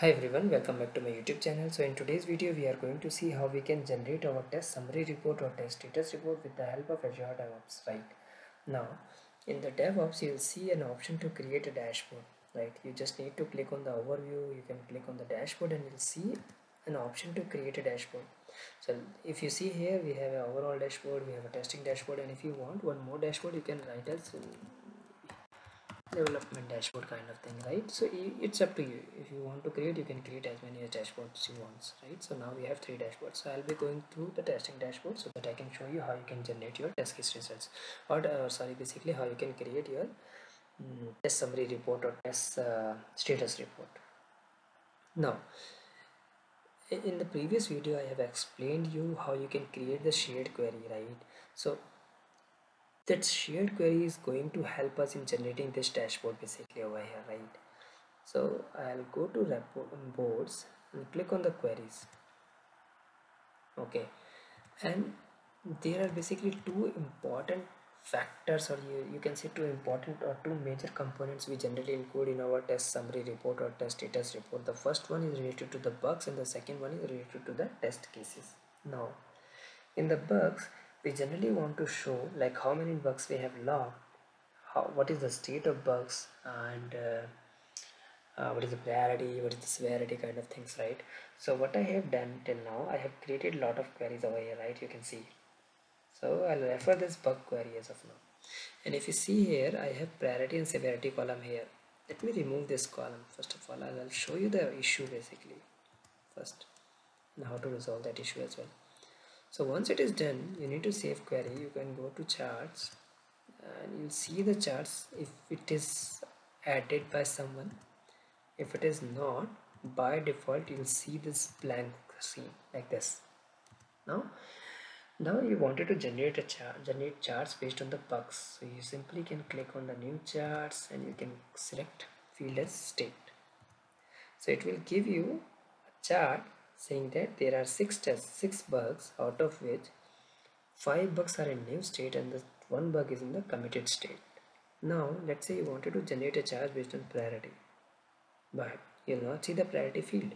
Hi everyone, welcome back to my YouTube channel. So in today's video, we are going to see how we can generate our test summary report or test status report with the help of Azure DevOps, right? Now, in the DevOps, you'll see an option to create a dashboard, right? You just need to click on the overview. You can click on the dashboard and you'll see an option to create a dashboard. So if you see here, we have an overall dashboard, we have a testing dashboard, and if you want one more dashboard, you can write as development dashboard kind of thing right? So it's up to you. If you want to create you can create as many dashboards you want right? So now we have three dashboards. So i'll be going through the testing dashboard so that i can show you how you can generate your test case results. Or uh, sorry basically how you can create your um, test summary report or test uh, status report. Now in the previous video i have explained you how you can create the shared query right? So that shared query is going to help us in generating this dashboard basically over here right? So I'll go to report boards and click on the queries. Okay. And there are basically two important factors or you, you can say two important or two major components we generally include in our test summary report or test status report. The first one is related to the bugs and the second one is related to the test cases. Now in the bugs we generally want to show like how many bugs we have logged how what is the state of bugs and uh, uh, what is the priority what is the severity kind of things right? So what I have done till now I have created a lot of queries over here right? You can see. So I'll refer this bug query as of now. And if you see here I have priority and severity column here. Let me remove this column. First of all I'll show you the issue basically. First and how to resolve that issue as well so once it is done you need to save query. You can go to charts and you'll see the charts if it is added by someone. If it is not by default you'll see this blank screen like this. Now now you wanted to generate a chart generate charts based on the bugs. So you simply can click on the new charts and you can select field as state. So it will give you a chart saying that there are six tests, six bugs out of which five bugs are in new state and the one bug is in the committed state. Now let's say you wanted to generate a charge based on priority but you'll not see the priority field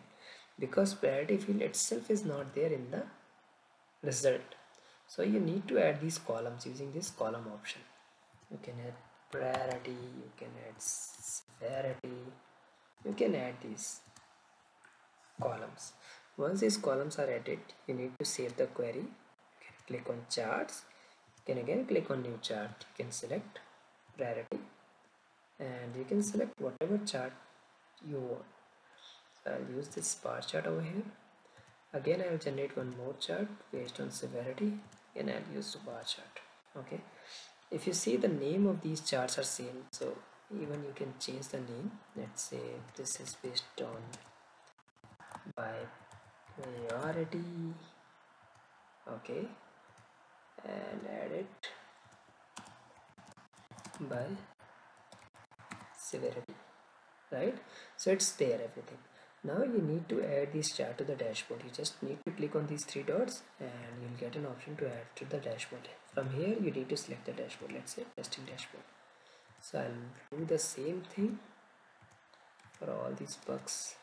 because priority field itself is not there in the result. So you need to add these columns using this column option. You can add priority, you can add severity, you can add these columns once these columns are added you need to save the query. Click on charts. You can again click on new chart. You can select priority and you can select whatever chart you want. So I'll use this bar chart over here. Again I'll generate one more chart based on severity and I'll use the bar chart. Okay? If you see the name of these charts are same so even you can change the name. Let's say this is based on by priority. Okay. And add it by severity right? So it's there everything. Now you need to add this chart to the dashboard. You just need to click on these three dots and you'll get an option to add to the dashboard. From here you need to select the dashboard. Let's say testing dashboard. So I'll do the same thing for all these bugs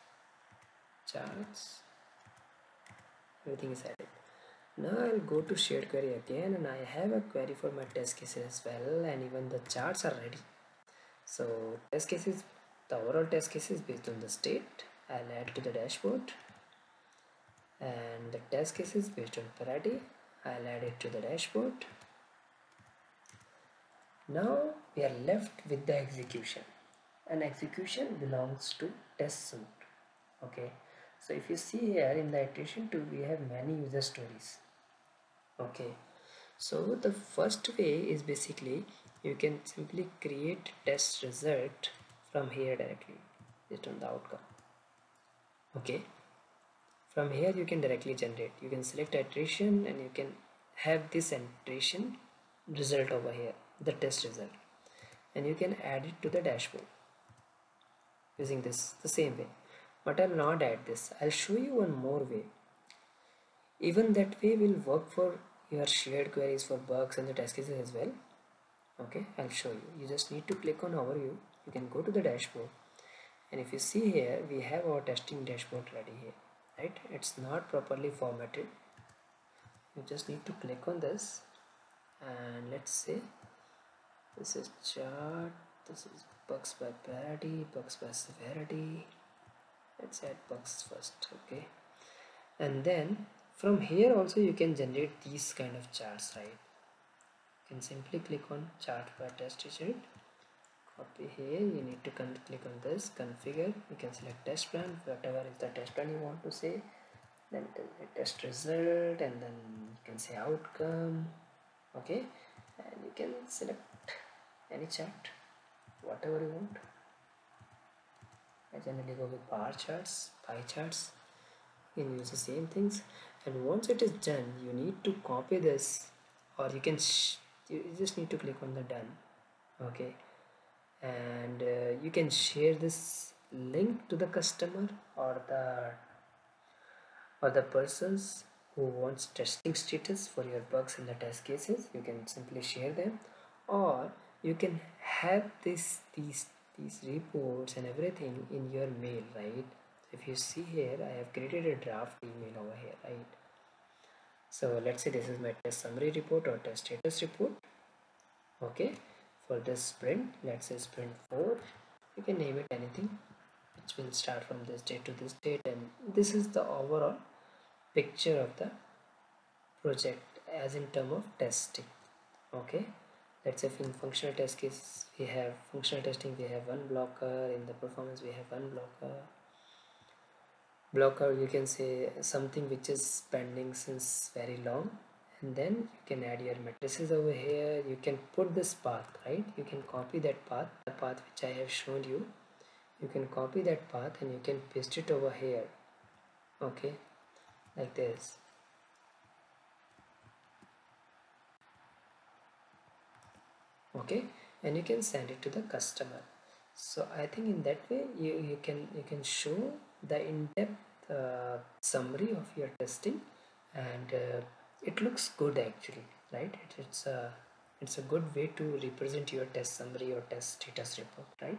charts everything is added now I'll go to shared query again and I have a query for my test cases as well and even the charts are ready. So test cases the overall test cases based on the state. I'll add to the dashboard. And the test cases based on priority I'll add it to the dashboard. Now we are left with the execution. And execution belongs to test suite okay so if you see here in the iteration 2 we have many user stories. Okay. So the first way is basically you can simply create test result from here directly based on the outcome. Okay. From here you can directly generate. You can select iteration and you can have this iteration result over here the test result. And you can add it to the dashboard using this the same way but I'll not add this. I'll show you one more way. Even that way will work for your shared queries for bugs and the test cases as well. Okay I'll show you. You just need to click on overview you can go to the dashboard. And if you see here we have our testing dashboard ready here right? It's not properly formatted. You just need to click on this. And let's say this is chart this is bugs by priority bugs by severity let's add bugs first okay? And then from here also you can generate these kind of charts right? You can simply click on chart by test result. Copy here. You need to click on this configure. You can select test plan whatever is the test plan you want to say. Then test result and then you can say outcome okay? And you can select any chart whatever you want I generally go with bar charts pie charts. You can use the same things. And once it is done you need to copy this or you can you just need to click on the done. Okay? And uh, you can share this link to the customer or the or the persons who wants testing status for your bugs in the test cases. You can simply share them. Or you can have this these these reports and everything in your mail right? If you see here I have created a draft email over here right? So let's say this is my test summary report or test status report okay? For this sprint let's say sprint 4 you can name it anything which will start from this date to this date and this is the overall picture of the project as in term of testing okay? Let's say in functional test case we have functional testing we have one blocker. In the performance we have one blocker. Blocker you can say something which is pending since very long. And then you can add your matrices over here. You can put this path right? You can copy that path. The path which I have shown you you can copy that path and you can paste it over here. Okay? Like this. Okay and you can send it to the customer. So I think in that way you, you can you can show the in-depth uh, summary of your testing and uh, it looks good actually right? It, it's a it's a good way to represent your test summary or test status report right?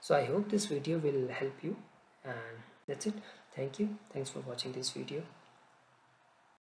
So i hope this video will help you and that's it. Thank you. Thanks for watching this video